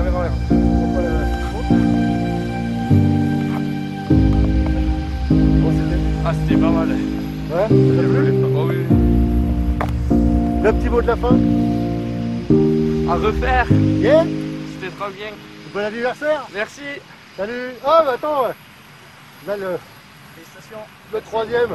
Caméra en l'air. Ah, c'était pas mal. Ouais, Oh oui. Le petit mot de la fin À refaire. Yeah C'était trop bien. Bon anniversaire Merci. Salut Ah, bah attends ouais. Là, le, Félicitations. le troisième.